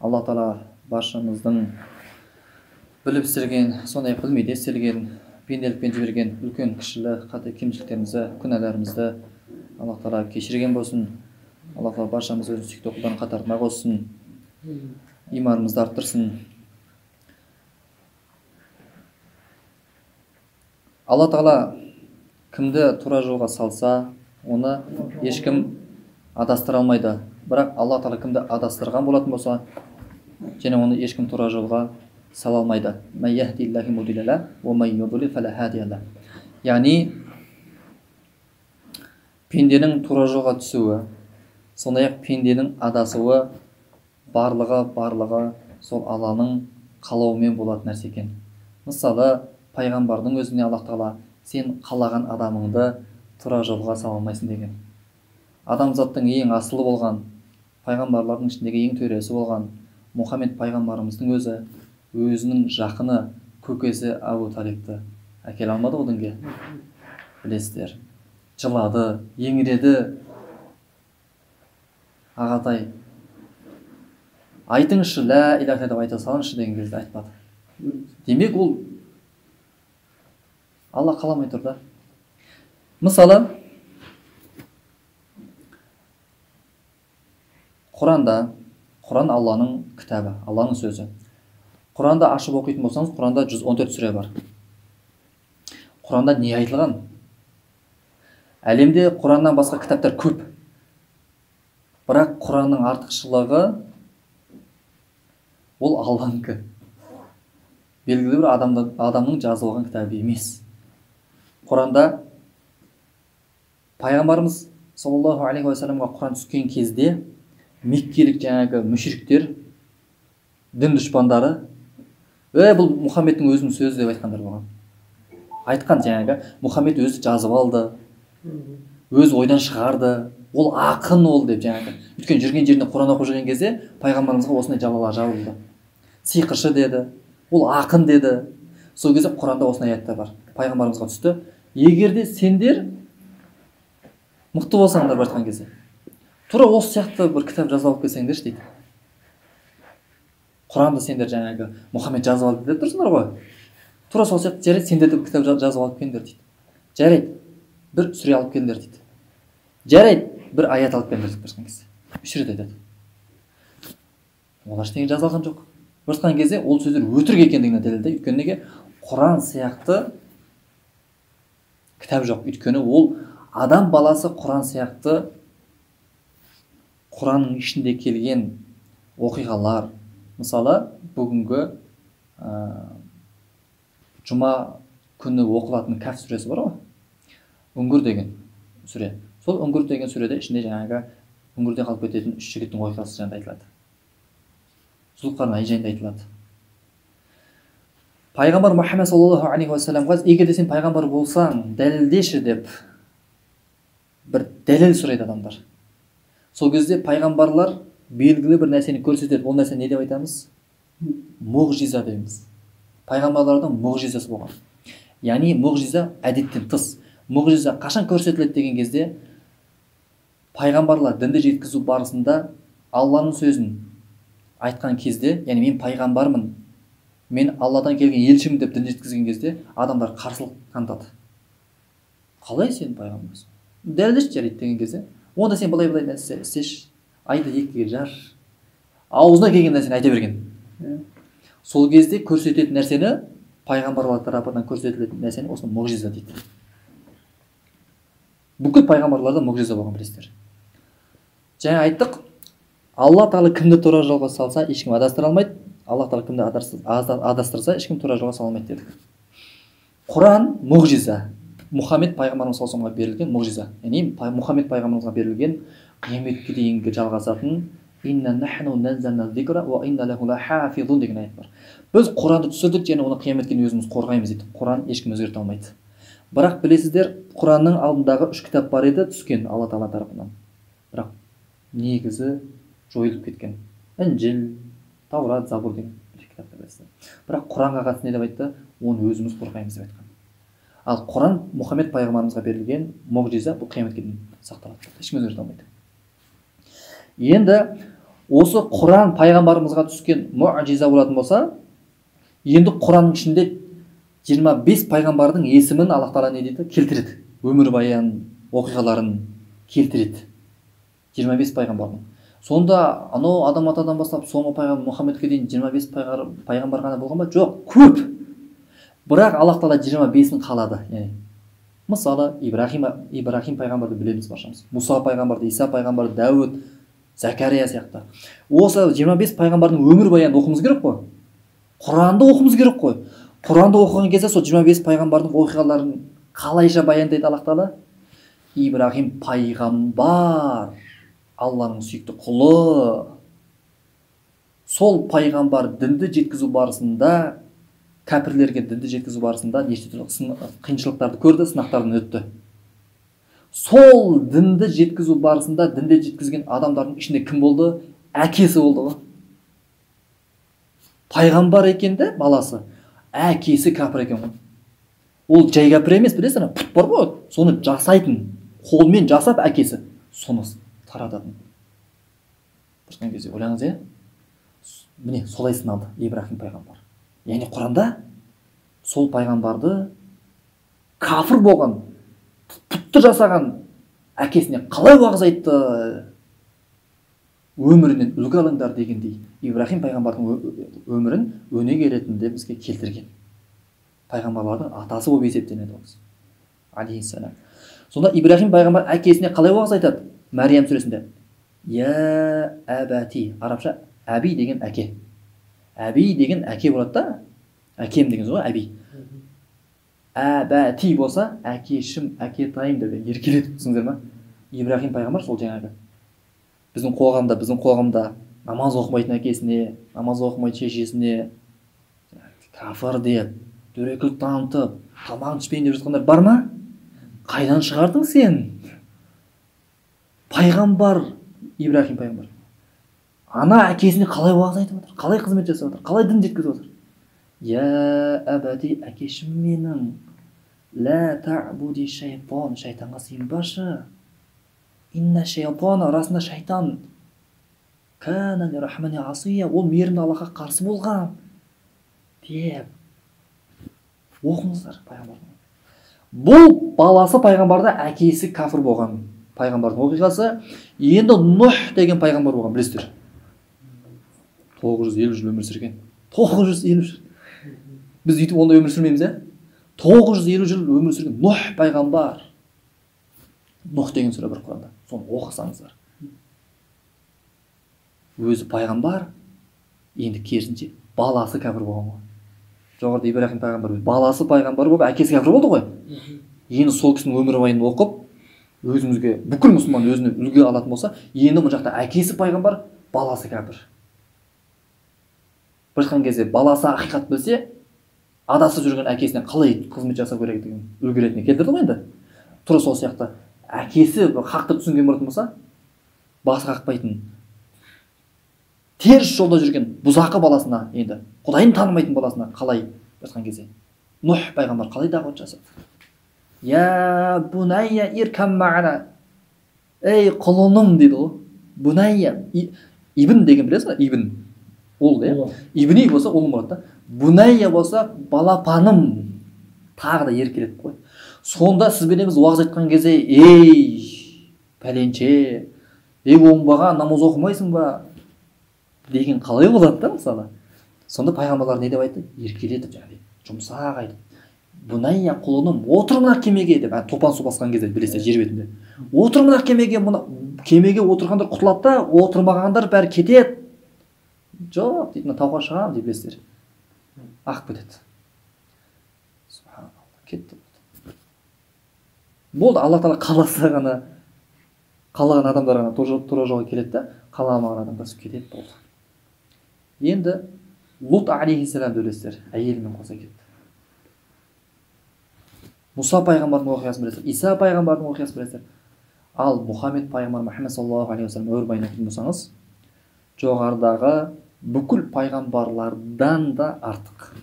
алла тағала баршамыздың біліп істелген сондай ақ білмей де істелген пенделікпен жіберген үлкен кішілі қате кемшіліктерімізді күнәларымызды алла тағала кешірген болсын. Алла тағала баршамызды өзінің сүйікті құлдарының қатарына қоссын. Иманымызды арттырсын. Алла тағала кімді тура жолға салса оны ешкім адастыра алмайды. Бірақ алла тағала кімді адастырған болатын болса және оны ешкім тура жолға сала алмайды. Яғни пенденің тура жолға түсуі сондай ақ пенденің адасуы барлығы барлығы сол алланың қалауымен болатын нәрсе екен. Мысалы пайғамбардың өзіне аллах тағала сен қалаған адамыңды тура жолға сала алмайсың деген. Адамзаттың ең асылы болған пайғамбарлардың ішіндегі ең төресі болған мұхаммед пайғамбарымыздың өзі өзінің жақыны көкесі әбу талибті әкеле алмады ғой дінге. Білесіздер. Жылады еңіреді. Ағатай айтыңызшы лә иляха деп айта салыңызшы деген кезде айтпады. Демек ол алла қаламай тұр да. Мысалы құранда құран алланың кітабы алланың сөзі құранды ашып оқитын болсаңыз құранда 114 сүре бар құранда не айтылған әлемде құраннан басқа кітаптар көп. Бірақ құранның артықшылығы ол алланікі белгілі бір адамды, адамның жазып алған кітабы емес. Құранда пайғамбарымыз саллаллаху алейхи уассаламға құран түскен кезде меккелік жаңағы мүшриктер дін дұшпандары е бұл мұхаммедтің өзінің сөзі деп айтқандар болған. Айтқан жаңағы мұхаммед өзі жазып алды өз ойдан шығарды ол ақын ол деп жаңағы. Өйткені жүрген жерінде құран оқып жүрген кезде пайғамбарымызға осындай жалалар жабылды. Сиқыршы деді ол ақын деді. Сол кезде құранда осындай аяттар бар. Пайғамбарымызға түсті. Егер де сендер мықты болсаңдар былайша айтқан кезде. Тура осы сияқты бір кітап жазып алып келсеңдерші дейді құранды сендер жаңағы мұхаммед жазып алды деп тұрсыңдар ғой тура сол сияқты жарайды сендер де кітап жазып алып келіңдер дейді жарайды бір сүре алып келіңдер дейді жарайды бір аят алып келіңдер деп айтқан кезде үш рет айтады олар ештеңе жазылған жоқ былайша айтқан кезде ол сөздер өтірік екендігіне дәлелді өйткені неге құран сияқты кітап жоқ өйткені ол адам баласы құран сияқты құранның ішінде келген оқиғалар. Мысалы бүгінгі ә, жұма күні оқылатын кәф сүресі бар ғой. Үңгір деген сүре. Сол үңгір деген сүреде ішінде жаңағы үңгірде қалып кететін үш жігіттің оқиғасы жайында айтылады. Зұлқарнай жайында айтылады. Пайғамбар мұхаммед саллаллаху алейхи уассаламға егер де сен пайғамбар болсаң дәлелдеші деп бір дәлел сұрайды адамдар. Сол кезде пайғамбарлар белгілі бір нәрсені көрсетеді. Ол нәрсе не деп айтамыз? Мұғжиза дейміз. Пайғамбарлардың мұғжизасы болған. Яғни мұғжиза әдеттен тыс. Мұғжиза қашан көрсетіледі деген кезде пайғамбарлар дінді жеткізу барысында алланың сөзін айтқан кезде яғни мен пайғамбармын мен алладан келген елшімін деп дін жеткізген кезде адамдар қарсылық танытады. Қалай сен пайғамбарсың? Дәлелдеші жарайды деген кезде онда сен былай былай нәрсе істеші айды екіге жар. Аузына келген нәрсені айта берген. Сол кезде көрсететін нәрсені пайғамбарлар тарапынан көрсетілетін нәрсені осыны мұғжиза дейді. Бүкіл пайғамбарларда мұғжиза болған білесіздер. Жаңа айттық алла тағала кімді тура жолға салса ешкім адастыра алмайды. Алла тағала кімді адастырса ешкім тура жолға сала алмайды дедік. Құран мұғжиза. Мұхаммед пайғамбарымыз саллаллаху берілген мұғжиза яғни мұхаммед пайғамбарымызға берілген қияметке дейінгі жалғасатын деген аят бар біз құранды түсірдік және оны қияметке дейін өзіміз қорғаймыз дейді құран ешкім өзгерте алмайды бірақ білесіздер құранның алдындағы үш кітап бар еді түскен алла тағала тарапынан бірақ негізі жойылып кеткен інжіл таурат забур деген кітаптар білесіздер бірақ құранға қатысты не деп айтты оны өзіміз қорғаймыз деп айтқан ал құран мұхаммед пайғамбарымызға берілген мұғжиза бұл қияметке дейін сақталады. Ешкім өзгерте алмайды енді осы құран пайғамбарымызға түскен муажиза болатын болса енді құранның ішінде 25 пайғамбардың есімін аллах тағала не дейді? Келтіреді. Өмірбаян оқиғаларын келтіреді. 25 пайғамбардың. Сонда анау адам атадан бастап соңғы пайғамбар мұхаммедке дейін 25 пайғамбар ғана болған ба? Жоқ көп. Бірақ аллах тағала жиырма бесін қалады яғни. Мысалы ибраһим ибраһим пайғамбарды білеміз баршамыз. Мұса пайғамбарды иса пайғамбарды дәуіт зәкәрия сияқты. Осы 25 бес пайғамбардың өмірбаянын оқуымыз керек қой. Құранды оқуымыз керек қой. Құранды оқыған кезде сол 25 бес пайғамбардың оқиғаларын қалайша баяндайды аллах тағала? Ибраһим пайғамбар алланың сүйікті құлы. Сол пайғамбар дінді жеткізу барысында кәпірлерге дінді жеткізу барысында неше түрлі қиыншылықтарды көрді сынақтардан өтті. Сол дінді жеткізу барысында дінді жеткізген адамдардың ішінде кім болды? Әкесі болды ғой. Пайғамбар екен де баласы. Әкесі кәпір екен ғой. Ол жай кәпір емес білесің пұт бар ғой. Соны жасайтын қолмен жасап әкесі соны тарататын. Кезде ойлаңыз иә? Міне солай сыналды ибраһим пайғамбар. Яғни құранда сол пайғамбарды кәпір болған пұтты жасаған әкесіне қалай уағыз айтты? Өмірінен үлгі алыңдар дегендей ибраһим пайғамбардың өмірін өнеге ретінде бізге келтірген. Пайғамбарлардың атасы болып есептенеді ол алейхисалам сонда ибраһим пайғамбар әкесіне қалай уағыз айтады? Мәриям сүресінде я әбәти арабша әби деген әке. Әби деген әке болады да әкем деген сөз ғой әби әбәти болса әкешім әкетайым деп еркелетіп түсіндіңіздер ма ибраһим пайғамбар сол жаңағы біздің қоғамда біздің қоғамда намаз оқымайтын әкесіне намаз оқымайтын шешесіне кәпір деп дөрекілік танытып тамағын ішпейін деп жатқандар бар ма қайдан шығардың сен пайғамбар ибраһим пайғамбар ана әкесіне қалай уағыз айтып жатыр қалай қызмет жасап жатыр қалай дін жеткізіп жатыр я әбәти әкешім менің. Лә шайтанға сыйынбашы инна шайтан. Расында шайтан ол мейірімді аллахқа қарсы болған. Деп. Оқыңыздар пайғамбар бұл баласы пайғамбарда әкесі кәпір болған. Пайғамбардың оқиғасы. Енді нұх деген пайғамбар болған білесіздер. Тоғыз жүз елу жыл өмір сүрген. тоғыз жүз елу жыл. Біз өйтіп ондай өмір сүрмейміз иә тоғыз жүз елу жыл өмір сүрген нұх пайғамбар. Нұх деген сүре бар құранда. Соны оқысаңыздар. Өзі пайғамбар енді керісінше баласы кәпір болған ғой. Жоғарыда ибраһим пайғамбар баласы пайғамбар болып әкесі кәпір болды ғой. Енді сол кісінің өмірбаянын оқып өзімізге бүкіл мұсылман өзіне үлгі алатын болса енді мына жақта әкесі пайғамбар баласы кәпір. Былайша айтқан кезде баласы ақиқат білсе адасып жүрген әкесіне қалай қызмет жасау керектігін үлгі ретінде келтірді ғой енді. Тура сол сияқты. Әкесі хақты түсінген болатын болса басы қақпайтын теріс жолда жүрген бұзақы баласына енді құдайын танымайтын баласына қалай айтқан кезде. Нұх пайғамбар қалай дағуат жасады? Я бунайя ей құлыным дейді ғой. Бунайя ибн деген білесіз ба ибн. Ұл иә ибни болса ұл болады да бунайя болса балапаным. Тағы да еркелетіп қой сонда сізбенен біз уағыз айтқан кезде ей пәленше ей оңбаған намаз оқымайсың ба? деген қалай болады да мысалы? Сонда пайғамбарлар не деп айтты? Еркелетіп жаңағыдай жұмсақ айтып бұнайя құлыным отыр мына кемеге! деп топан су басқан кезде білесіздер жер бетінде. Отыр мына кемеге мына кемеге отырғандар құтылады да отырмағандар бәрі кетеді! Жоқ дейді мына тауға шығамын деп білесіздер ағып кетеді кетті болды алла тағала қаласа ғана қалаған адамдар ғана тура жолға келеді да қаламаған адамдар кетеді болды енді лут алейхисаламды білесіздер әйелімен қоса кетті мұса пайғамбардың оқиғасын білесіздер иса пайғамбардың оқиғасын білесіздер ал мұхаммед пайғамбар мұхаммед саллаллаху алейхи уассалам өмірбаянын оқитын болсаңыз жоғарыдағы бүкіл пайғамбарлардан да артық.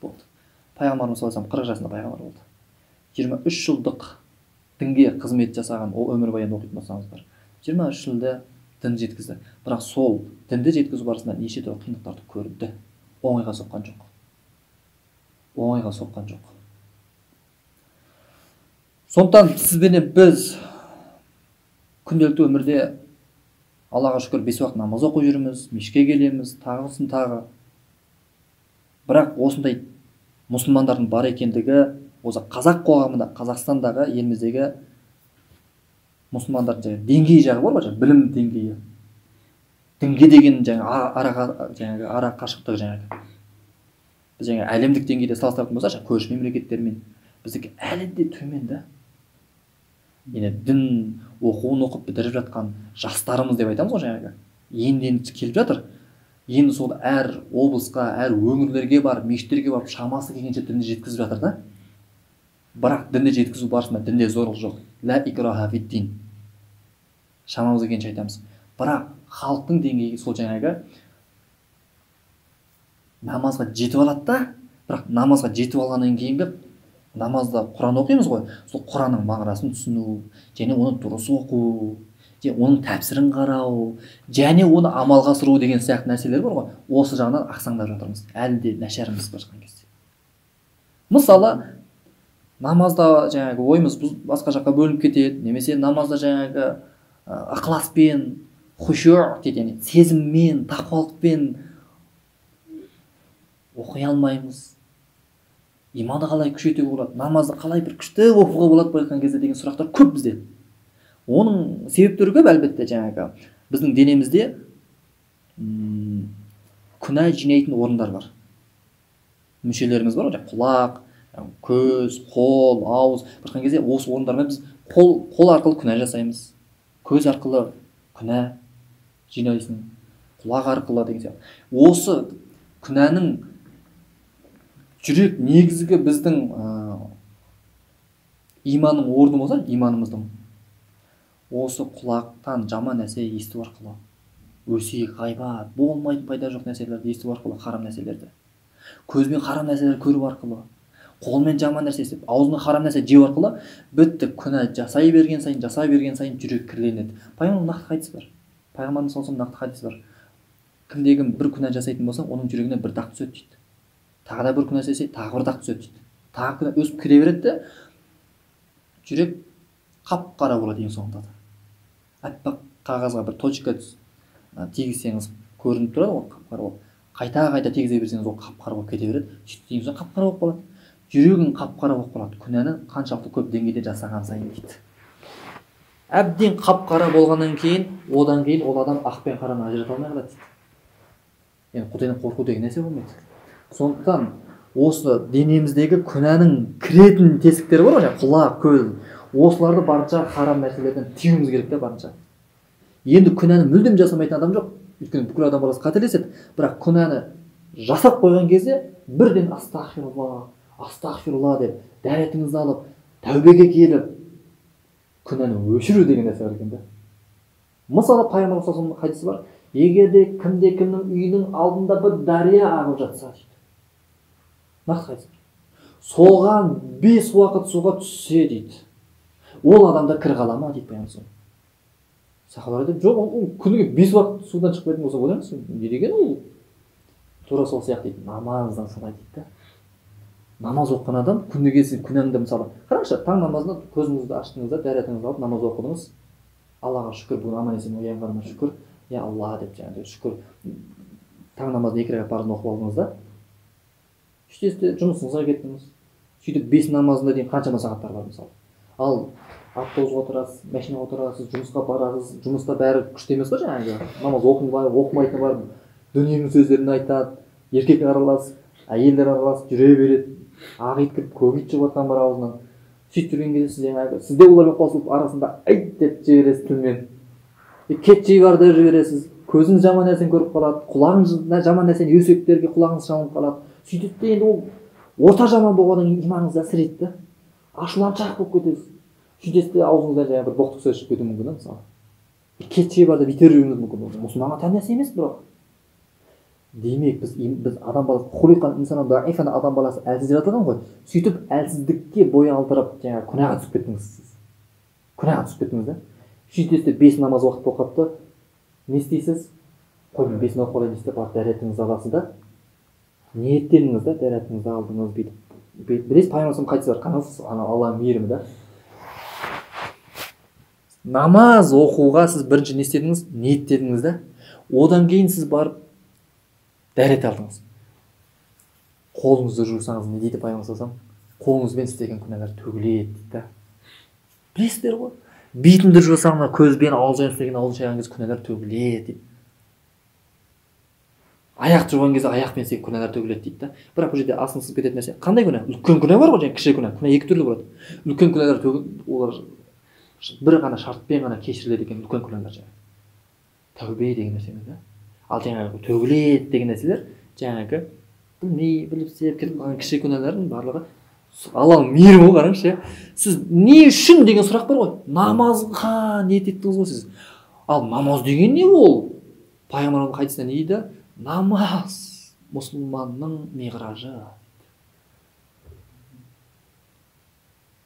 Болды. Пайғамбарымыз саллаллаху қырық жасында пайғамбар болды. Жиырма үш жылдық дінге қызмет жасаған ол өмірбаянды оқитын болсаңыздар жиырма үш жылда дін жеткізді. Бірақ сол дінді жеткізу барысында неше түрлі қиындықтарды көрді. Оңайға соққан жоқ. Оңайға соққан жоқ. Сондықтан сізбенен біз күнделікті өмірде аллаға шүкір бес уақыт намаз оқып жүрміз мешітке келеміз тағысын тағы. Бірақ осындай мұсылмандардың бар екендігі осы қазақ қоғамында қазақстандағы еліміздегі мұсылмандардың жаңағы деңгейі жағы бар ғой білім деңгейі. Дінге деген жаңағы жаңағы ара қашықтығы жаңағы. Біз жаңағы әлемдік деңгейде салыстыратын болсақ көрші мемлекеттермен. Біздікі әлі де төмен да. Енді дін оқуын оқып бітіріп жатқан жастарымыз деп айтамыз ғой жаңағы. Енді енді келіп жатыр. Енді сол әр облысқа әр өңірлерге барып мешіттерге барып шамасы келгенше дінді жеткізіп жатыр да. Бірақ дінді жеткізу барысында дінде зорлық жоқ. Лә икраха дин шамамыз келгенше айтамыз. Бірақ халықтың деңгейі сол жаңағы намазға жетіп алады да. Бірақ намазға жетіп алғаннан кейінгі намазда құран оқимыз ғой. Сол құранның мағынасын түсіну және оны дұрыс оқу оның тәпсірін қарау және оны амалға асыру деген сияқты нәрселер бар ғой. Осы жағынан ақсаңдап жатырмыз. Әлі де нашармыз былайша кезде. Мысалы намазда жаңағы ойымыз басқа жаққа бөлініп кетеді немесе намазда жаңағы ықыласпен дейді яғни сезіммен тақуалықпен оқи алмаймыз. Иманды қалай күшейтуге болады намазды қалай бір күшті оқуға болады былай айтқан кезде деген сұрақтар көп бізде. Оның себептері көп әлбетте жаңағы. Біздің денемізде күнә жинайтын орындар бар. Мүшелеріміз бар ғой құлақ көз қол ауыз. Бір айтқан кезде осы орындармен біз қол қол арқылы күнә жасаймыз. Көз арқылы күнә жинайсың. Құлақ арқылы деген сияқты. Осы күнәнің жүрек негізгі біздің ә, иманның орны болса иманымыздың. Осы құлақтан жаман нәрсе есту арқылы өсек ғайбат болмайтын пайда жоқ нәрселерді есту арқылы харам нәрселерді. Көзбен харам нәрселерді көру арқылы қолмен жаман нәрсе істеп аузына харам нәрсе жеу арқылы бітті күнә жасай берген сайын жасай берген сайын жүрек кірленеді. Пайғамбардың нақты хадис бар. Пайғамбарымыз саллаллаху нақты хадис бар. Кімде кім бір күнә жасайтын болса оның жүрегіне бір дақ түседі дейді. Тағы да бір күнә істесе тағы бір дақ түседі дейді тағы күнә өсіп кіре береді де жүрек қап қара болады ең соңында да. Аппақ қағазға бір точка тигізсеңіз көрініп тұрады ғой қап қара болып. Қайта қайта тигізе берсеңіз ол қап қара болып кете береді. Сөйтіп соң қап қара болып қалады. Жүрегің қап қара болып қалады. Күнәні қаншалықты көп деңгейде жасаған сайын дейді. Әбден қап қара болғаннан кейін одан кейін ол адам ақ пен қараны ажырата алмай қалады дейді. Енді құдайдан қорқу деген нәрсе болмайды. Сондықтан осы денеміздегі күнәнің кіретін тесіктері бар ғой жаңағы құлақ көз осыларды барынша харам нәрселерден тыюымыз керек та барынша. Енді күнәні мүлдем жасамайтын адам жоқ. Өйткені бүкіл адам баласы қателеседі. Бірақ күнәні жасап қойған кезде бірден астағфирулла астағфирулла деп дәретіңізді алып тәубеге келіп күнәні өшіру деген нәрсе бар екен да мысалы пайғамбар хадисі бар. Егер де кімде кімнің үйінің алдында бір дария ағып жатса дейді нақты соған бес уақыт суға түссе дейді. Ол адамда кір қала ма дейді пайғамбар сахабалар айтады жоқ ол күніге бес уақыт судан шықпайтын болса одан не деген ол? Тура сол сияқты дейді намаздан солай дейді да. Намаз оқыған адам күніге сіз күнәңді мысалы қараңызшы таң намазында көзіңізді аштыңыз да дәретіңізді алып намаз оқыдыңыз. Аллаға шүкір бүгін аман есен оянғаныма шүкір. Я алла деп жаңағыдай шүкір. Таң намазын екі рәкат парызын оқып алдыңыз да. Сөйтесіз жұмысыңызға кеттіңіз. Сөйтіп бес намазына дейін қаншама сағаттар бар мысалы. Ал автобусқа отырасыз машинаға отырасыз жұмысқа барасыз жұмыста бәрі күшті емес қой жаңағы. Намаз оқымай оқымайтыны бар дүниенің сөздерін айтады еркек аралас әйелдер аралас жүре береді ақ ит кіріп көк ит шығып жатқан бар аузынан. Сөйтіп жүрген кезде сіз жаңағы сіз де олармен қосылып арасында айт деп жібересіз тілмен кет бар деп жібересіз. Көзіңіз жаман нәрсені көріп қалады құлағыңыз жаман нәрсені өсектерге құлағыңыз шалынып қалады. Сөйтеді де енді ол орта жаман болғаннан кейін иманыңыз әлсірейді да ашуланшақ болып кетесіз. Сөйтесіз де аузыңыздан жаңағы бір боқтық сөз шығып кетуі мүмкін да мысалы. Кетші бар деп итеріп жіберуіңіз мүмкін ол мұсылманға тән нәрсе емес бірақ. Демек біз біз адам баласы адам баласы әлсіз жаратылған ғой. Сөйтіп әлсіздікке бой алдырып жаңағы күнәға түсіп кеттіңіз сіз. Күнәға түсіп кеттіңіз да. Сөйтесіз де бес намаз уақыт болып қалыпты не істейсіз? Қой мен бесін оқып алайын дейсіз де барып дәретіңізді аласыз да. Ниеттендіңіз да дәретіңізді алдыңыз бүйтіп білесіз пайғамбар қайтыс бар қараңыз ана алланың мейірімі да. Намаз оқуға сіз бірінші не істедіңіз? Ниеттедіңіз да. Одан кейін сіз барып дәрет алдыңыз. Қолыңызды жусаңыз не дейді пайғамбар қолыңызбен істеген күнәлар төгіледі дейді да. Білесіздер ғой. Бетімді жусам мына көзбен ауыз істеген ауыз шайған кезде күнәлар төгіледі дейді. Аяқ жуған кезде аяқпен істеген күнәлар төгіледі дейді да. бірақ бұл жерде асың сызып кететін нәрсе қандай күнә? үлкен күнә бар ғой және кіші күнә. күнә екі түрлі болады. үлкен күнәлар олар бір ғана шартпен ғана кешіріледі екен үлкен күнәлар жаңағы. тәубе деген нәрсені да. ал жаңағы төгіледі деген нәрселер жаңағы білмей біліп істеп кетіп қалған кіші күнәлардың барлығы алланың мейірімі ғой қараңызшы иә. сіз не үшін деген сұрақ бар ғой. намазға ниет еттіңіз ғой сіз. ал намаз деген не ол? пайғамбарымыз хадисте не дейді намаз мұсылманның миғражы.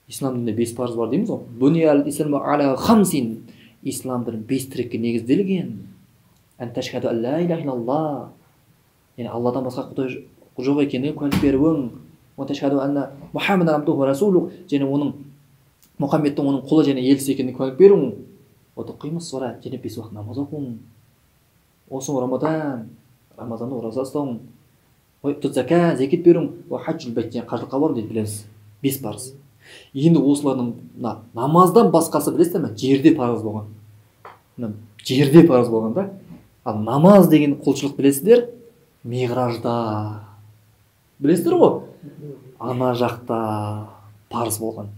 Ислам дінінде бес парыз бар дейміз ғой. Ислам діні бес тірекке негізделген. Яғни алладан басқа құдай жоқ екеніне куәлік беруің. Және оның мұхаммедтің оның құлы және елшісі екеніне куәлік беруің. Және бес уақыт намаз оқуың. Осы рамадан рамазанда ораза ұстауың зекет беруің қажылыққа бару дейді білеміз бес парыз енді осылардың мына намаздан басқасы білесіздер ме жерде парыз болған жерде парыз болған да ал намаз деген құлшылық білесіздер миғражда білесіздер ғой ана жақта парыз болған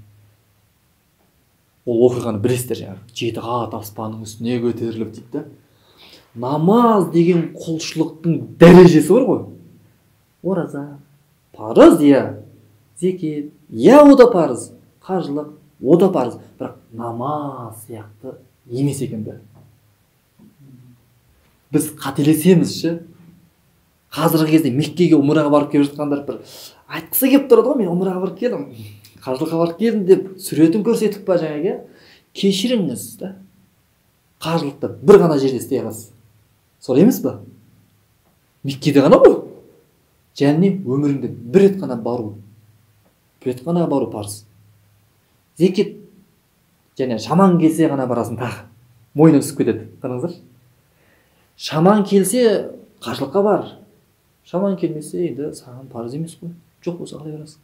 ол оқиғаны білесіздер жаңағы жеті қат аспанның үстіне көтеріліп дейді да намаз деген құлшылықтың дәрежесі бар ғой. Ораза. Парыз иә. Зекет. Иә о да парыз. Қажылық о да парыз. Бірақ намаз сияқты емес екен бәрі біз қателесеміз ше? Қазіргі кезде меккеге умраға барып келе жатқандар бір айтқысы келіп тұрады ғой мен умраға барып келдім қажылыққа барып келдім деп суретін көрсетіп па жаңағы? Иә кешіріңіз да. Қажылықты бір ғана жерде істей аласыз. Солай емес па меккеде ғана ғой. Және өміріңде бір рет қана бару. Перзентханаға бару парыз. Зекет және шамаң келсе ғана барасың тағы. Мойның түсіп кетеді. Қараңыздаршы. Шамаң келсе қажылыққа бар. Шамаң келмесе енді саған парыз емес қой. Жоқ болса қалай барасың?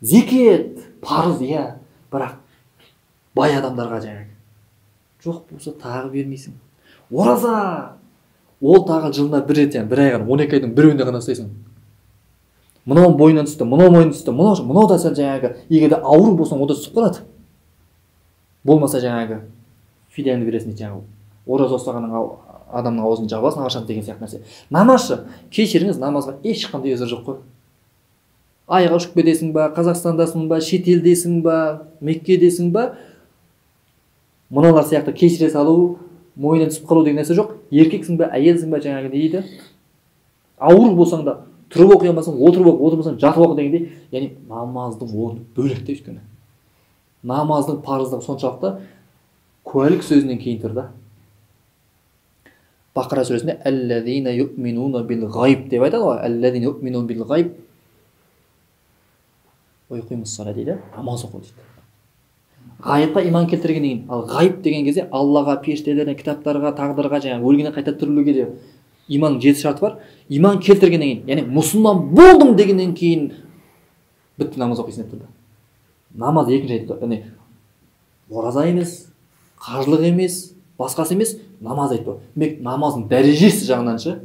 Зекет парыз иә. Бірақ бай адамдарға жаңағы. Жоқ болса тағы бермейсің. Ораза! Ол тағы жылына бір рет бір ай ғана он екі айдың біреуінде ғана ұстайсың. Мынау бойынан түсті мынау мойнынан түсті мынау мынау да сәл жаңағы егер де ауру болсаң ол да түсіп қалады. Болмаса жаңағы фидияңды бересің жаңағы ораза ұстағанның адамның аузын жабасың ашады деген сияқты нәрсе. Намазшы кешіріңіз намазға ешқандай өзір жоқ қой. Айға ұшып кетесің ба қазақстандасың ба шетелдесің ба меккедесің ба? Мыналар сияқты кешіре салу мойнынан түсіп қалу деген нәрсе жоқ. Еркексің ба әйелсің ба жаңағы не дейді. Ауыр болсаң да тұрып оқи алмасаң отырып оқы отырмасаң жатып оқы дегендей яғни намаздың орны бөлек те өйткені. Намаздың парыздығы соншалықты куәлік сөзінен кейін тұр да. Бақара сүресінде деп айтады ғой. Дейді намаз оқу дейді. Ғайыпқа иман келтіргеннен кейін ал ғайып деген кезде аллаға періштелеріне кітаптарға тағдырға жаңағы өлгеннен қайта тірілуге де иманның жеті шарты бар. Иман келтіргеннен кейін яғни мұсылман болдым дегеннен кейін бітті намаз оқисың деп тұр да намаз екінші айтты яғни ораза емес қажылық емес басқасы емес намаз айтты демек намаздың дәрежесі жағынан ше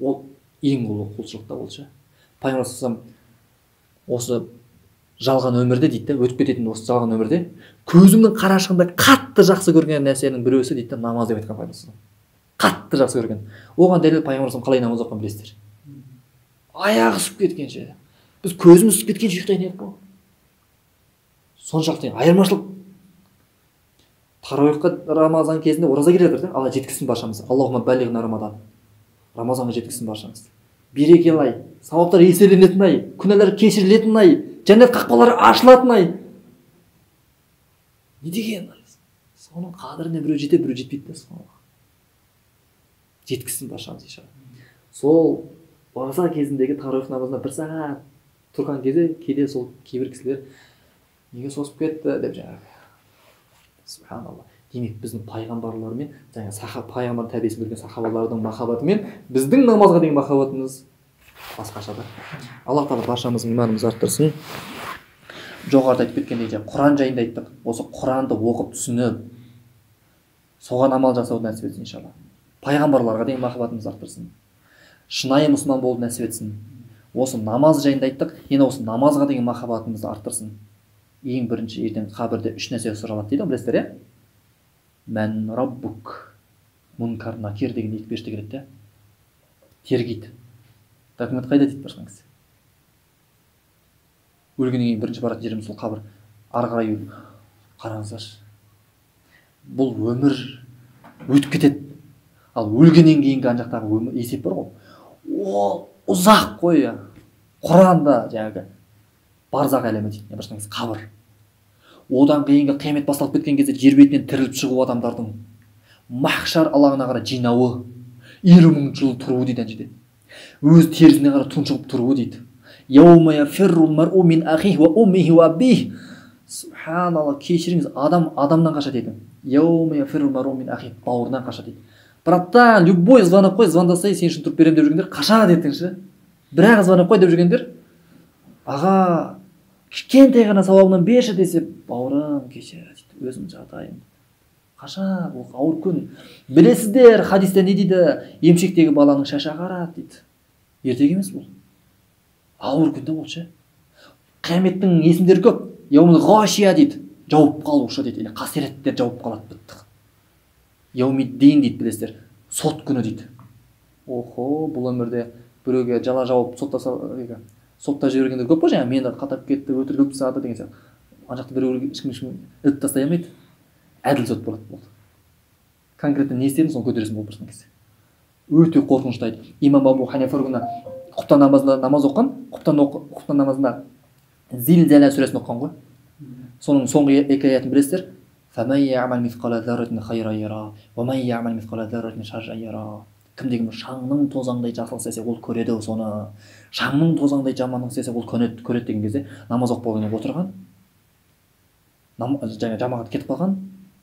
ол ең ұлы құлшылық та ол ше. Пайғамбар осы жалған өмірде дейді да өтіп кететін осы жалған өмірде. Көзімнің қарашығында қатты жақсы көрген нәрсенің біреусі дейді да намаз деп айтқан пайғамбар қатты жақсы көрген. Оған дәлел пайғамбар қалай намаз оқығанын білесіздер? Аяғы ісіп кеткенше біз көзіміз ісіп кеткенше ұйықтайтын едік қой соншалықты айырмашылық. Тарауихқа рамазан кезінде ораза келе жатыр да алла жеткізсін баршамызды. Аллахума бәлиғна рамадан рамазанға жеткізсін баршамызды. Берекелі ай сауаптар еселенетін ай күнәлар кешірілетін ай жәннат қақпалары ашылатын ай не деген? Соның қадіріне біреу жетеді біреу жетпейді да жеткізсін баршамыз иншалла. Сол ораза кезіндегі тарауих намазына бір сағат тұрған кезде кейде сол кейбір кісілер неге созып кетті деп жаңағы. Субханалла. Демек біздің пайғамбарлармен жаңағы пайғамбар тәрбиесін көрген сахабалардың махаббатымен біздің намазға деген махаббатымыз басқаша да. Алла тағала баршамыздың иманымызды арттырсын. Жоғарыда айтып кеткендей жаңағы құран жайында айттық. Осы құранды оқып түсініп соған амал жасауды нәсіп етсін иншалла. Пайғамбарларға деген махаббатымызды арттырсын. Шынайы мұсылман болуды нәсіп етсін. Осы намаз жайында айттық. Енді осы намазға деген махаббатымызды арттырсын. Ең бірінші ертең қабірде үш нәрсе сұралады дейді ғой білесіздер иә? Мән раббук мұнкар накир деген екі періште келеді да тергейді. Документ қайда дейді былайша кісі өлгеннен кейін бірінші баратын жеріміз сол қабір. Ары қарай қараңыздаршы бұл өмір өтіп кетеді. Ал өлгеннен кейінгі ана жақтағы өмір есеп бар ғой. Ол ұзақ қой құранда жаңағы барзақ әлемі дейді айтқан қабір. Одан кейінгі қиямет басталып кеткен кезде жер бетінен тіріліп шығу адамдардың махшар алаңына қарай жинауы елу мың жыл тұруы дейді ана жерде өз терісіне қарай тұншығып тұруы дейді. Субханалла кешіріңіз адам адамнан қашады дейді. Бауырынан қашады дейді. Братан любой звонок қой звондаса сен үшін тұрып беремін деп жүргендер қашады ертең ше бір ақ звонок қой деп жүргендер? Аға кішкентай ғана сауабымнан берші десе бауырым кешір дейді. Өзім жатайын қашан ол ауыр күн? Білесіздер хадисте не дейді? Емшектегі баланың шашы ағарады дейді. Ертегі емес бұл ауыр күн да бұл ше? Қияметтің есімдері көп. Ғашия дейді. Жауып қалушы дейді. Или қасіреттер жауып қалады бітті яумиддин дейді білесіздер. Сот күні дейді. Охо бұл өмірде біреуге жала жауып соттаса сотта жібергендер көп қой жаңағы мені қатап кетті өтірік іліп тастады деген сияқты. Ана жақта біреу ешкім ешкім іліп тастай алмайды. Әділ сот болады болды. Конкретно не істедің соны көтересің болып тұрған кезде өте қорқынышты айтты имам абу ханифа күні құптан намазында намаз оқыған құптан құптан намазында зилзала сүресін оқыған ғой. Соның соңғы екі аятын білесіздер. Кімде кім шаңның тозаңдай жақсылық істесе ол көреді соны. Шаңның тозаңдай жамандық істесе ол көреді, деген кезде намаз оқып болғаннан отырған жаңағы жамағат кетіп қалған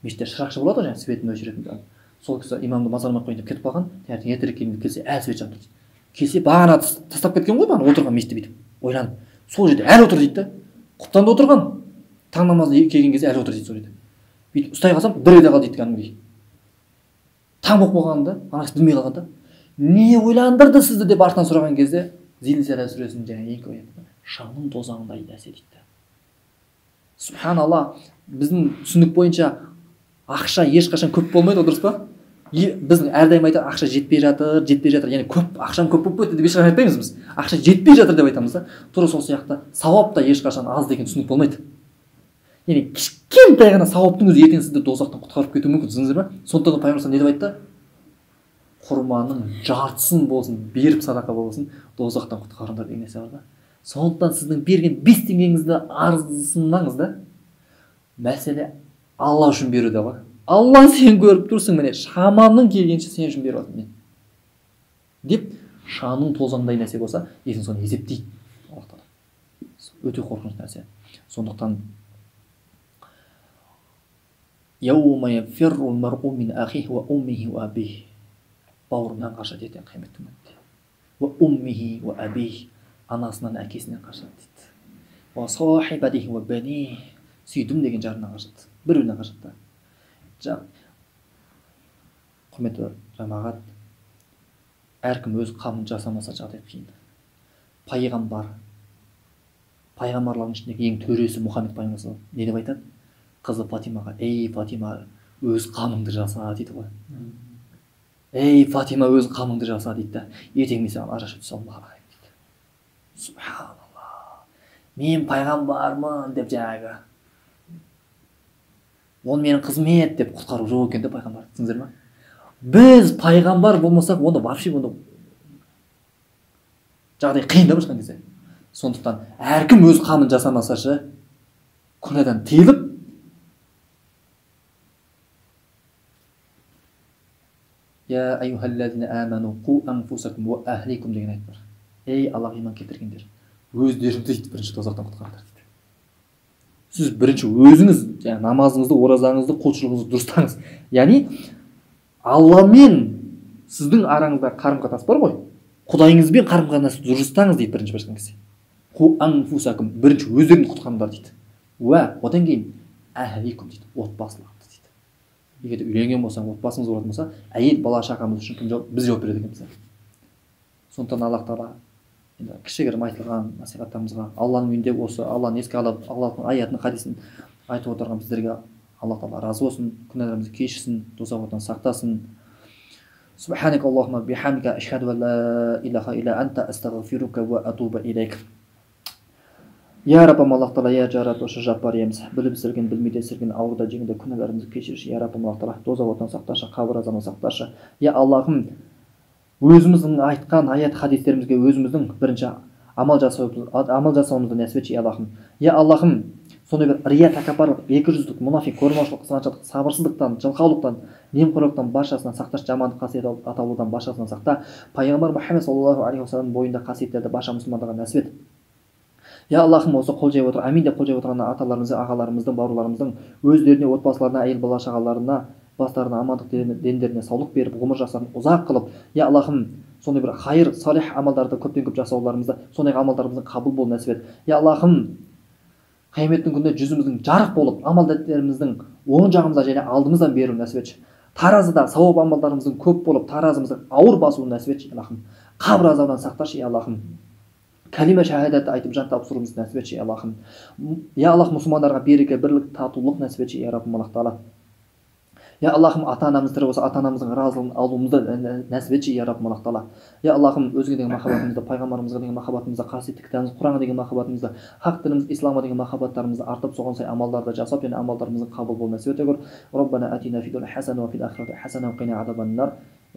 мешітте шырақшы болады ғой жаңағы светін өшіретін сол кісі имамды мазаламай ақ қояйын деп кетіп қалған. Таңертең ертерек келгенде келсе әлі свет жанып тұр келсе бағана тастап кеткен ғой бағана отырған мешітте бүйтіп. Ойланып. Сол жерде әлі отыр дейді да. Құптанда отырған. Таң намазына келген кезде әлі отыр дейді сол жерде. Бүйтіп ұстай қалсам дір ете қалды дейді кәдімгідей. Таң болып қалғанда ана кісі білмей қалған да. Не ойландырды сізді деп артынан сұраған кезде зилзала сүресінің жаңағы екі аяты шаңның тозаңындай нәрсе дейді да. Субханалла біздің түсінік бойынша ақша ешқашан көп болмайды ғой дұрыс па? Біздің әрдайым айтады ақша жетпей жатыр жетпей жатыр. Яғни көп ақшам көп болып кетті деп ешқашан айтпаймыз біз. Ақша жетпей жатыр деп айтамыз да. Тура сол сияқты. Сауап та ешқашан аз деген түсінік болмайды. Яғни кішкентай ғана сауаптың өзі ертең сізді дозақтан құтқарып кетуі мүмкін түсіндіңіздер ма сондықтан пайғамбар не деп айтты? Құрманың жартысын болсын беріп садақа болсын дозақтан құтқарыңдар деген нәрсе бар да. Сондықтан сіздің берген бес теңгеңізді арзымаңыз да мәселе алла үшін беруде ғой алла сен көріп тұрсың міне. Шамамның келгенше сен үшін беріп жатырмын мен деп шаның тозаңдай нәрсе болса ертең соны есептейді алла өте қорқынышты нәрсе. Сондықтан бауырынан қашады ертең қиямет күнінде анасынан әкесінен қашады дейді. Сүйдім деген жарынан қашады біреуінен қашады да құрметті жамағат әркім өз қамын жасамаса жағдай қиын. Пайғамбар. Пайғамбарлардың ішіндегі ең төресі мұхаммед пайғамбар не деп айтады? Қызы фатимаға ей фатима өз қамыңды жаса дейді ғой. Ей фатима өз қамыңды жаса дейді да ертең мен саған араша түсе алмаймын дейді. Субханалла мен пайғамбармын деп жаңағы ол менің қызмет деп құтқару жоқ екен да пайғамбар түсіндіңіздер ма біз пайғамбар болмасақ онда вообще онда жағдай қиын да былайша кезде. Сондықтан әркім өз қамын жасамаса ше күнәдан тыйылып я деген ей аллаға иман келтіргендер өздеріңді дейді бірінші тозақтан құтқарыңдар дейді. Сіз бірінші өзіңіз жаңағы намазыңызды оразаңызды құлшылығыңызды дұрыстаңыз яғни алламен сіздің араңызда қарым қатынас бар ғой. Құдайыңызбен қарым қатынасты дұрыстаңыз дейді бірінші бір кезде. Бірінші өздеріңді құтқарыңдар дейді. Уә одан кейін әхликум дейді отбасыларыңды дейді. Егер де үйленген болсаң отбасыңыз болатын болса әйел бала шағамыз үшін кім біз жауап береді екенбіз сондықтан аллах тағала енді кішігірім айтылған насихаттарымызға алланың үйінде осы алланы еске алып аллахтың аятын хадисін айтып отырған біздерге алла тағала разы болсын күнәларымызды кешірсін тозақ отынан сақтасын سبحانك اللهم بحمدك أشهد أن لا إله إلا أنت أستغفرك وأتوب إليك я раббым аллах тағала я жаратушы жаппар иеміз біліп істелген білмей істелген ауырда жеңілде күнәларымызды кешірші я раббым аллах тағала тозақ отынан сақташы қабір азабынан сақташы я аллахым өзіміздің айтқан аят хадистерімізге өзіміздің бірінші амал жасау амал жасауымызды нәсіп етші аллахым. Я аллахым сондай бір рия тәкаппарлық екі жүздік мұнафиқ көрмаушылық қызғаншақтық сабырсыздықтан жалқаулықтан немқұрайлықтан баршасынан сақташы жамандық қасиет атаулыдан баршасынан сақта. Пайғамбар мұхаммед саллаллаху алейхи уассаламның бойында қасиеттерді барша мұсылмандарға нәсіп ет. Я аллахым осы қол жайып отыр әмин деп қол жайып отырған аталарымыздың ағаларымыздың бауырларымыздың өздеріне отбасыларына әйел бала шағаларына бастарына амандық дендеріне саулық беріп ғұмыр жастарын ұзақ қылып я аллахым сондай бір хайыр салих амалдарды көптен көп жасауларымызды сондай амалдарымыздың қабыл болуын нәсіп ет. Я аллахым қияметтің күнінде жүзіміздің жарық болып амал дәттеріміздің оң жағымызда және алдымыздан беруін нәсіп етші таразыда сауап амалдарымыздың көп болып таразымыздың ауыр басуын нәсіп етші аллахым. Қабір азабынан сақташы я аллахым. Кәлима шахадатты айтып жан тапсыруымызды нәсіп етші аллахым. Я аллах мұсылмандарға береке бірлік татулық нәсіп етші я раббым аллах тағала я аллахым ата анамыз тірі болса ата анамыздың разылығын алуымызды нәсіп етші я раббым аллах тағала я аллахым өзіңе деген махаббатымызды пайғамбарымызға деген махаббатымызды қасиетті кітабымыз құранға деген махаббатымызды хақ дініміз исламға деген махаббаттарымызды артып соған сай амалдарды жасап және амалдарымыздың қабыл болуын нәсіп ете көр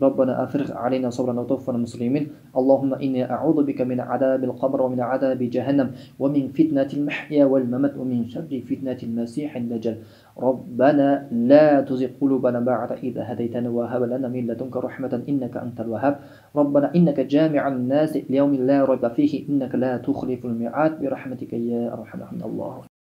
ربنا أفرغ علينا صبرا وتوفنا مسلمين. اللهم إني أعوذ بك من عذاب القبر ومن عذاب جهنم ومن فتنة المحيا والممات ومن شر فتنة المسيح الدجال ربنا لا تزغ قلوبنا بعد إذا هديتنا وهب لنا من لدنك رحمة إنك أنت الوهاب. ربنا إنك جامع الناس ليوم لا ريب فيه. إنك لا تخلف الميعاد. برحمتك يا أرحم الله